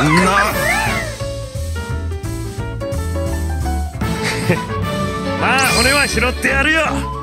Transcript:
まあ骨は拾ってやるよ。